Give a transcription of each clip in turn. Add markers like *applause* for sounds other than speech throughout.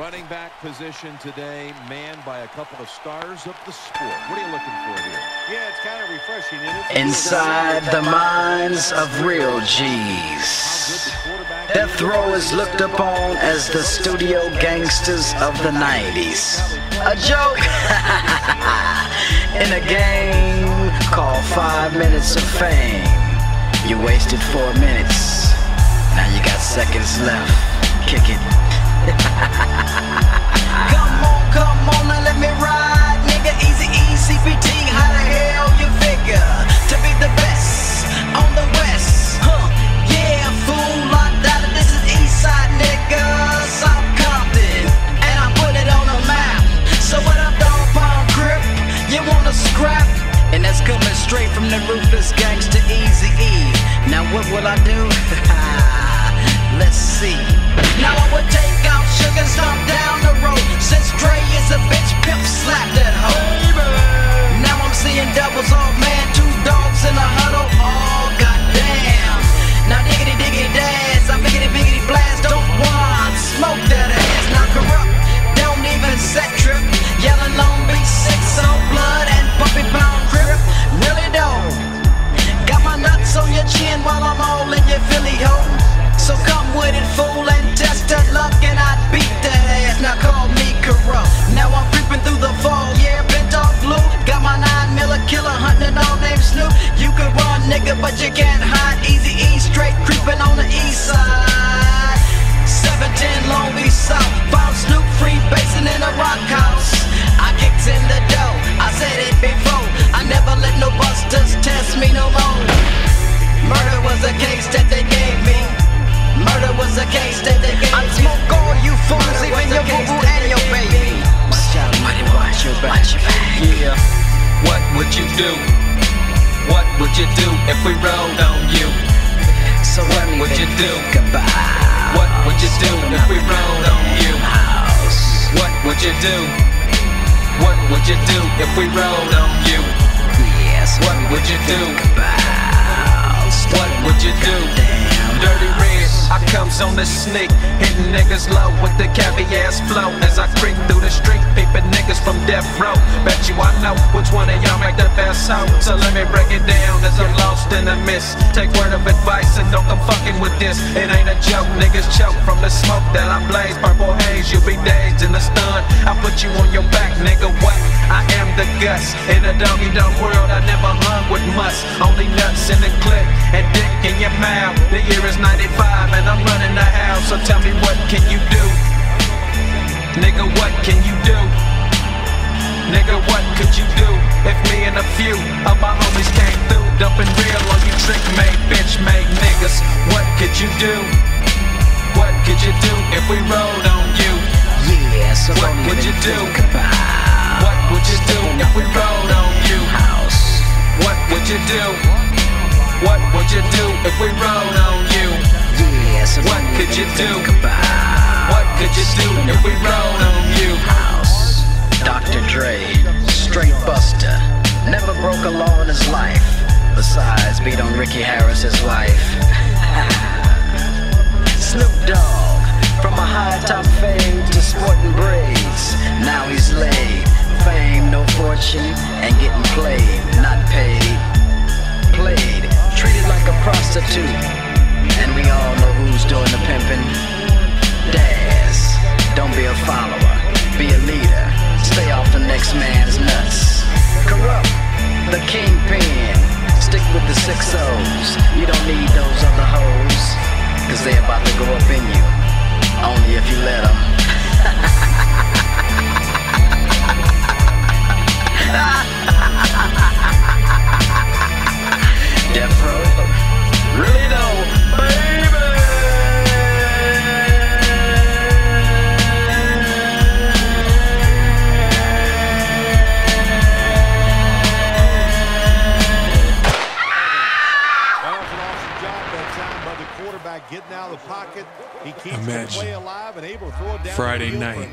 Running back position today, manned by a couple of stars of the sport. What are you looking for here? Yeah, it's kind of refreshing. Isn't it? Inside the minds of real G's. Death Row is looked upon as the studio gangsters of the 90s. A joke *laughs* in a game called Five Minutes of Fame. You wasted four minutes. Now you got seconds left. Kick it. Come on, come on, now let me ride, nigga. Easy, easy, CPT. How the hell you figure to be the best on the west? Huh? Yeah, fool, I. This is Eastside, nigga. South Compton, and I put it on the map. So what? You wanna scrap? And that's coming straight from the ruthless gangster Easy E. Now what will I do? *laughs* Let's see. Now I would take out sugar, stomp down the road. Since Dre is a bitch, pimp slap What would you do if we rolled on you? So What would you do? Goodbye. What would you do if we rolled on you? House. What would you do? What would you do if we rolled on you? Yes. What would you do? Goodbye. What would you do? Dirty red, I comes on the sneak, hitting niggas low with the caviar flow as I creep through the street, peeping niggas from death row. Bet you I know which one of y'all make the best hoe. So let me break it down as I'm lost in the mist. Take word of advice and don't come fucking with this. It ain't a joke, niggas choke from the smoke that I blaze. Purple haze, you'll be dazed in the stun. I put you on your back, nigga. What? I am the guts in a doggy dog world. I never hung with must, only nuts in the clip and dick in your mouth. The is 95 and I'm running the house. So tell me what can you do? Nigga, what can you do? Nigga, what could you do if me and a few of my homies came through? Dumping real on you trick made, bitch made niggas. What could you do? What could you do if we rolled on you? Yeah, so What would you do? What would you do if we rolled on you? house. What would you do? What would you do if we rolled on you? Yeah, so What could you do? What could you do if we rolled on you? house. Dr. Dre, straight buster, never broke a law in his life. Besides, beat on Ricky Harris's wife. *laughs* Snoop Dogg, from a high top fade to sporting braids. Now he's laid. Fame, no fortune, and getting played, not paid. Played, treated like a prostitute. And we all know who's doing the pimping. Daz, don't be a follower, be a leader. Stay off the next man's nuts. Kurupt, the kingpin. Stick with the six O's. You don't need those other hoes, cause they about to go up in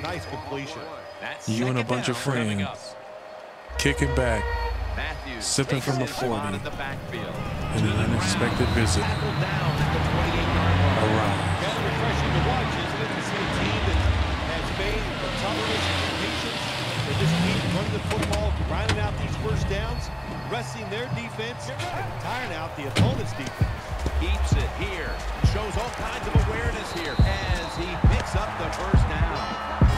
nice completion. You and a bunch of friends kicking back, sipping from a 40, and an unexpected visit arrives. Kind refreshing to watch, isn't it, to see a team that has made stubbornness and patience. They just keep running the football, grinding out these first downs, resting their defense, tiring out the opponent's defense. Keeps it here. Shows all kinds of awareness here as he picks up the first down.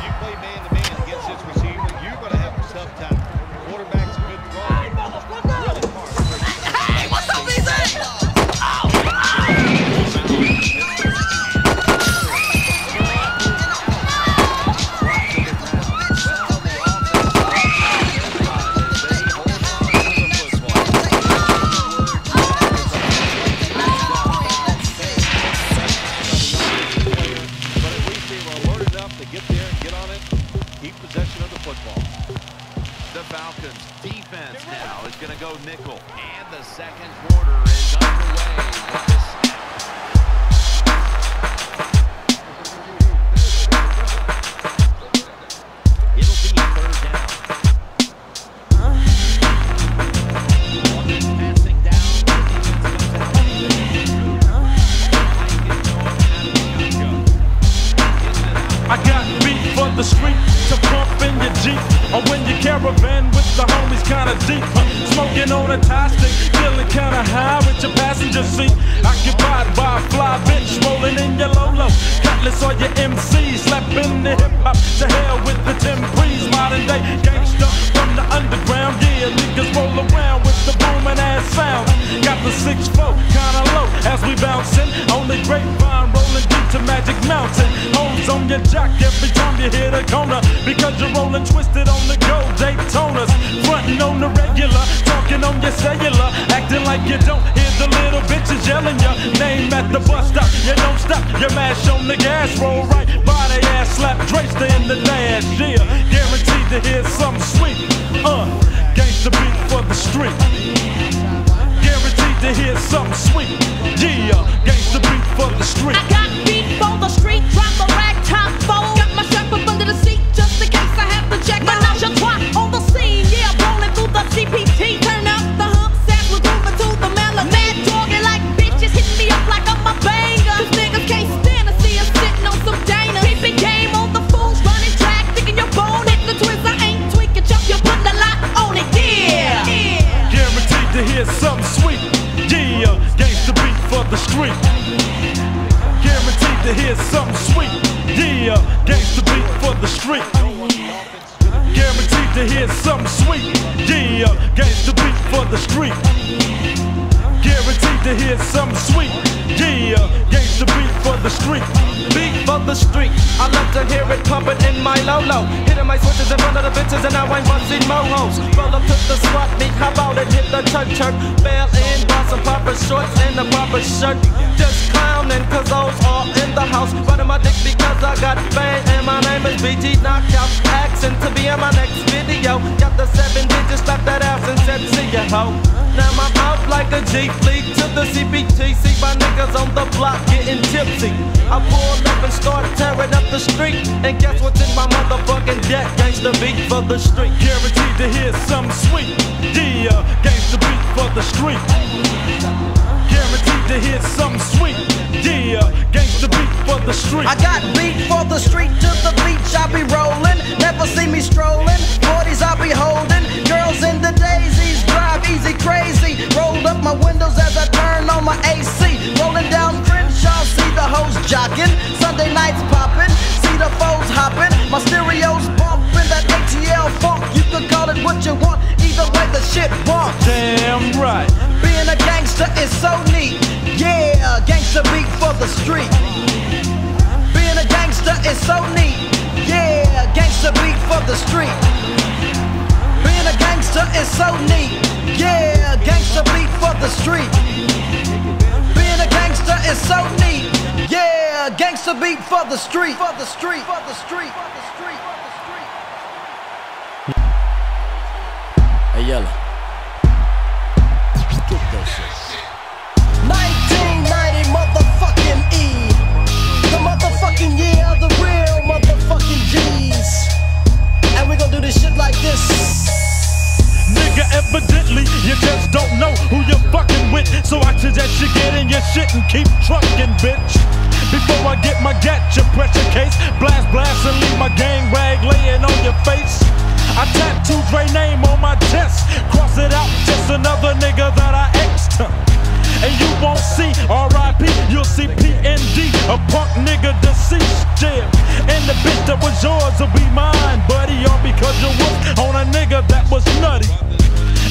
The homies kinda deep. Smoking on a tie stick, feeling kinda high with your passenger seat. Occupied by a fly bitch rolling in your Lolo. Cutlass on your MC, slapping the hip hop. To hell with the Tim Breeze, modern day gangster from the underground. Yeah, niggas roll around with the booming ass sound. Got the 6-4 kinda low as we bouncing on the grapevine, rolling deep to Magic Mountain. Holes on your jock every time you hit a corner because you're rolling twisted on the go. Daytonas, fronting on the regular, talking on your cellular, acting like you don't hear the little bitches yelling your name at the bus stop. You don't stop, you mash on the gas, roll right by the ass, slap Drayster in the dash. Yeah, guaranteed to hear something sweet. Uh, gangsta beat for the street. Guaranteed to hear something sweet. Yeah, gangsta beat for the street. I got beat for the street, drop a rag top fold. Got my strap up under the seat just in case I have to check. Menage church in, buy some proper shorts and a proper shirt. Just clowning cause those are in the house. Running my dick because I got fame and my name is BG Knocc Out. Accent to be in my next video. Got the seven digits, slapped that ass and said see ya ho. Like a G fleet to the CPT. See my niggas on the block getting tipsy. I pull up and start tearing up the street. And guess what's in my motherfucking deck? Gangsta beat for the street. Guaranteed to hear something sweet. Yeah, gangsta beat for the street. Guaranteed to hear something sweet. Yeah, gangsta beat for the street. I got beat for the street to the beach. I be rolling, never see me strolling. 40s I be holding. Girls in the daisies, drive easy crazy. Rolled up my windows as I turn on my AC. Rolling down Crenshaw, see the hoes jocking. Sunday nights popping, see the foes hopping. My stereos bumping that ATL funk. You can call it what you want, either way the shit bumps. Damn right. Being a gangster is so neat. Yeah, gangster beat for the street. Being a gangster is so neat. Yeah, gangster beat for the street. Being a gangster is so neat. Yeah, gangster beat for the street. Being a gangster is so neat. Yeah, gangster beat for the street. For the street. For the street. For the street. For the street. Hey, Yella. Get that shit. 1990 motherfucking E. The motherfucking year of the real motherfucking G's. And we gon' do this shit like this. Nigga, evidently you just don't know who you're fucking with. So I suggest you get in your shit and keep trucking, bitch. Before I get my gat your pressure case, blast, blast, and leave my gang rag laying on your face. I tattoo Dre name on my chest. Cross it out, just another nigga that I exed. *laughs* And you won't see R.I.P. You'll see PND, a punk nigga deceased. Yeah. And the bitch that was yours will be mine, buddy. All because you was on a nigga that was nutty.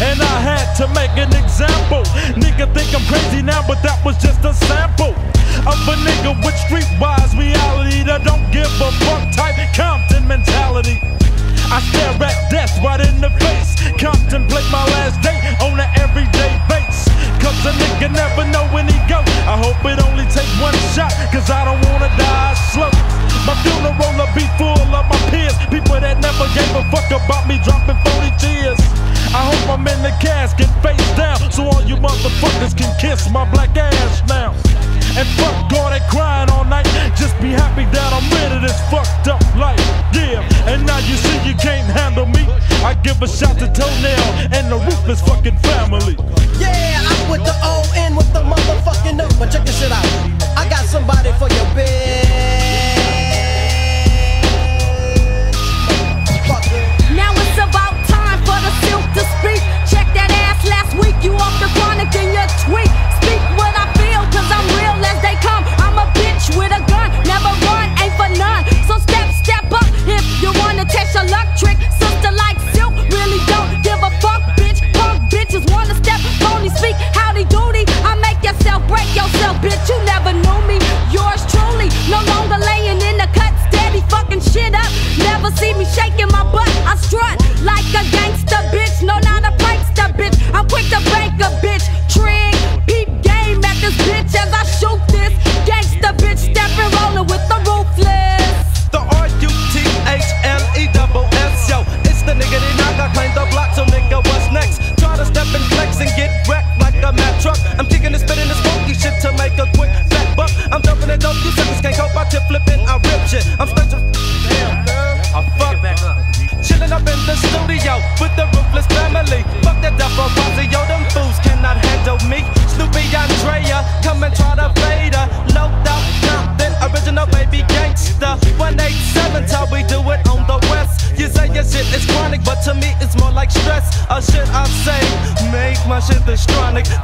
And I had to make an example. Nigga think I'm crazy now, but that was just a sample of a nigga with streetwise reality that don't give a fuck type Compton mentality. I stare at death right in the face. Contemplate my last day on an everyday base. Cause a nigga never know when he go. I hope it only takes one shot, cause I don't wanna die slow. My funeral will be full of my peers. People that never gave a fuck about me dropping 40 tears. I hope I'm in the casket face down. So all you motherfuckers can kiss my black ass now. And fuck all that crying all night. Just be happy that I'm rid of this fucked up life. Yeah, and now you see you can't handle me. I give a shout to Toenail and the ruthless fucking family. Yeah, I'm with the O and with the motherfucking up. But check this shit out. I got somebody for your bitch. Now it's about time for the silk to speak. Check that ass last week. You off the chronic in your tweet. Speak what I feel, cause I'm real as they come. I'm a bitch with a gun. Never run, ain't for none. So step, step up if you wanna test your luck trick.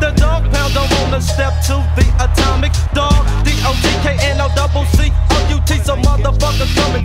The dog pound don't wanna step to the atomic dog. D O T K N O double C O U T, so motherfuckers come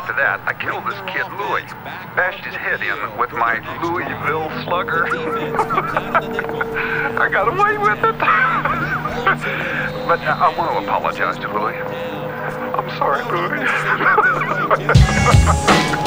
after that, I killed this kid Louis. Bashed his head in with my Louisville slugger. *laughs* I got away with it. *laughs* but I, I want to apologize to Louis. I'm sorry, Louis. *laughs*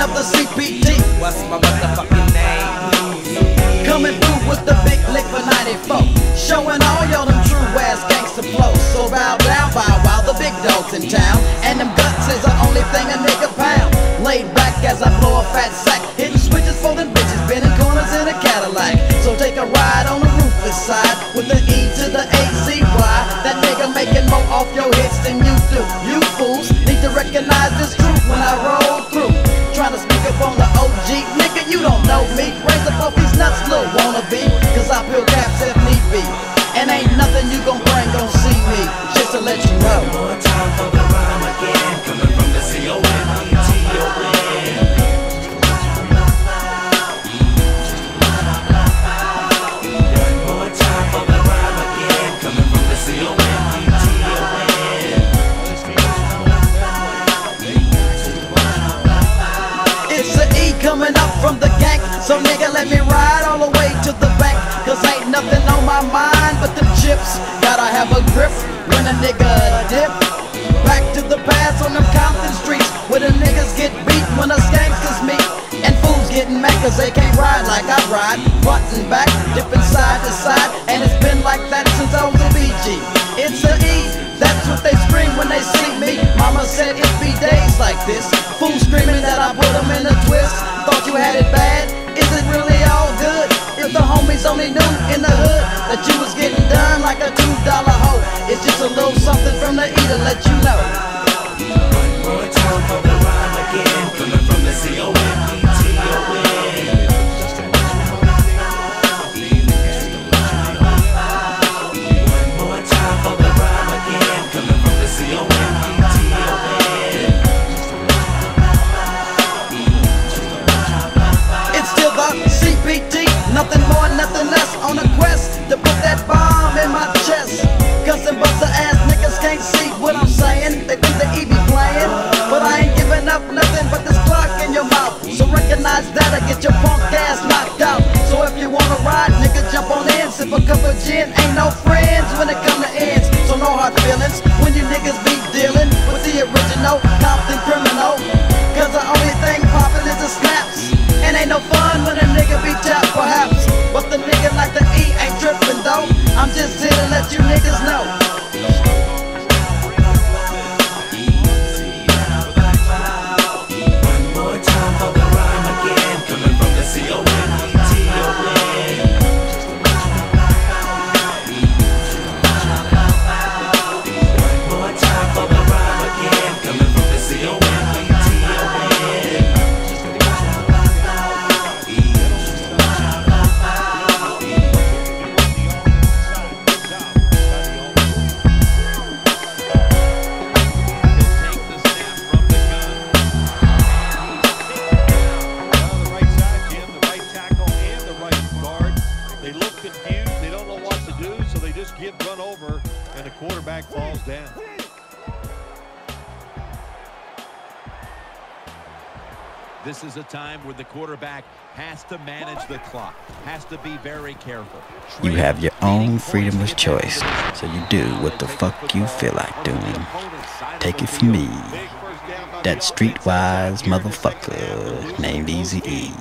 land of the CPT. What's my motherfucking name? Coming through with the big lick for 94. Showing all y'all them true ass gangster flows. So bow down, bow wow, the big dogs in town. And them guts is the only thing a nigga pound. Laid back as I blow a fat sack. Hitting switches for them bitches, bending corners in a Cadillac. So take a ride on the roofless side with the E to the A-Z-Y. That nigga making more off your hits than you do. You fools need to recognize this truth when I roll you me. Raise up off these nuts, little wannabe. Cause I peel caps if need be. And ain't nothing you gon' grip when a nigga dip. Back to the past on them Compton streets where the niggas get beat when the gangsters meet. And fools getting mad cause they can't ride like I ride. Front and back, dipping side to side. And it's been like that since I was a BG. It's a E, that's what they scream when they see me. Mama said it'd be days like this. Fools screaming that I put them in a twist. Thought you had it bad, is it really all good? If the homies only knew in the hood that you was getting done like a two dollar. It's just a little something from the E to let you know. One more time for the rhyme again, coming from the C-O-M-E-T-O-N. is a time where the quarterback has to manage the clock, has to be very careful. You have your own freedom of choice, so you do what the fuck you feel like doing. Take it from me, that streetwise motherfucker named Easy E.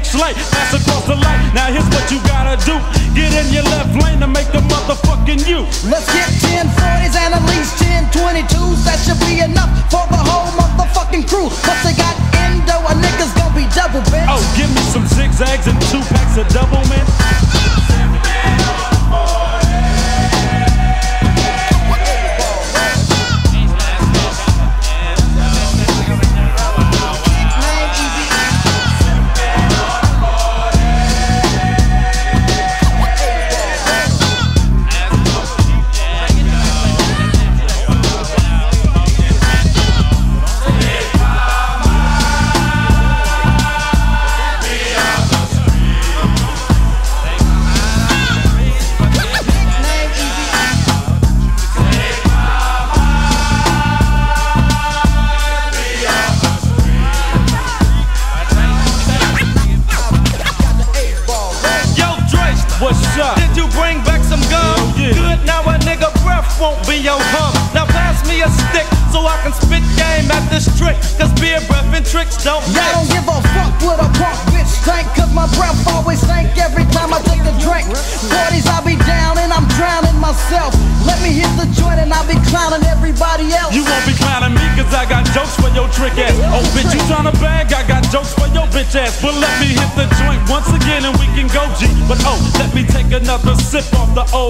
next light. Pass across the light. Now here's what you gotta do. Get in your left lane to make the motherfucking you. Let's get 10 40s and at least 10 22s. That should be enough for the whole motherfucking crew. Plus they got endo, a nigga's gonna be double, bitch. Oh, give me some zigzags and two packs of double, man.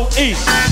East.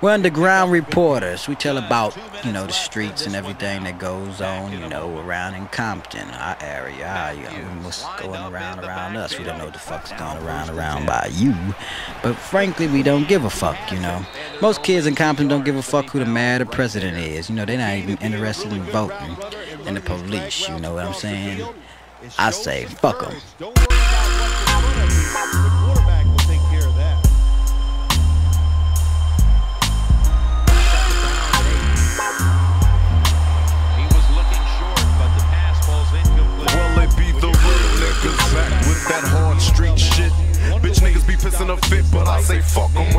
We're underground reporters. We tell about, you know, the streets and everything that goes on, you know, around in Compton, our area. Our, you know, what's going around around us. We don't know what the fuck's going around around by you. But frankly, we don't give a fuck, you know. Most kids in Compton don't give a fuck who the mayor or president is. You know, they're not even interested in voting and the police, you know what I'm saying? I say, fuck them. say fuck them.